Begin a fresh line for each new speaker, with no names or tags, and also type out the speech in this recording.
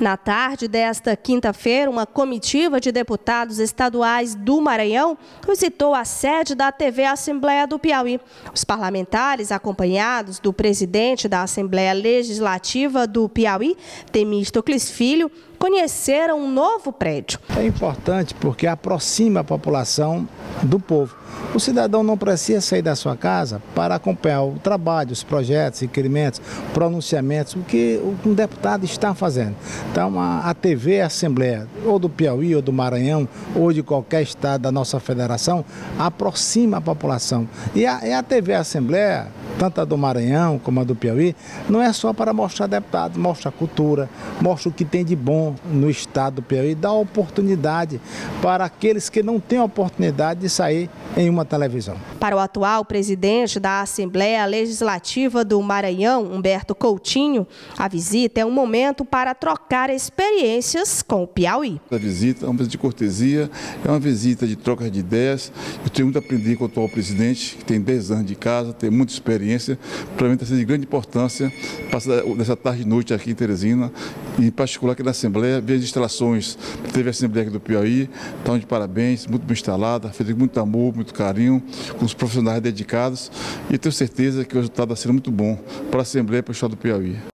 Na tarde desta quinta-feira, uma comitiva de deputados estaduais do Maranhão visitou a sede da TV Assembleia do Piauí. Os parlamentares, acompanhados do presidente da Assembleia Legislativa do Piauí, Temístocles Filho, conheceram um novo prédio.
É importante porque aproxima a população do povo. O cidadão não precisa sair da sua casa para acompanhar o trabalho, os projetos, requerimentos, pronunciamentos, o que um deputado está fazendo. Então, a, a TV Assembleia, ou do Piauí, ou do Maranhão, ou de qualquer estado da nossa federação, aproxima a população. E a, e a TV Assembleia tanto a do Maranhão como a do Piauí, não é só para mostrar deputados, mostra a cultura, mostra o que tem de bom no estado do Piauí, dá oportunidade para aqueles que não têm oportunidade de sair em uma televisão.
Para o atual presidente da Assembleia Legislativa do Maranhão, Humberto Coutinho, a visita é um momento para trocar experiências com o Piauí.
A visita é uma visita de cortesia, é uma visita de troca de ideias. Eu tenho muito a aprender com o atual presidente, que tem 10 anos de casa, tem muita experiência. Para mim está sendo de grande importância passar dessa tarde e noite aqui em Teresina, em particular aqui na Assembleia, ver as instalações. Teve a Assembleia aqui do Piauí, estão de parabéns, muito bem instalada, feita com muito amor, muito carinho, com os profissionais dedicados e tenho certeza que o resultado está sendo muito bom para a Assembleia e para o Estado do Piauí.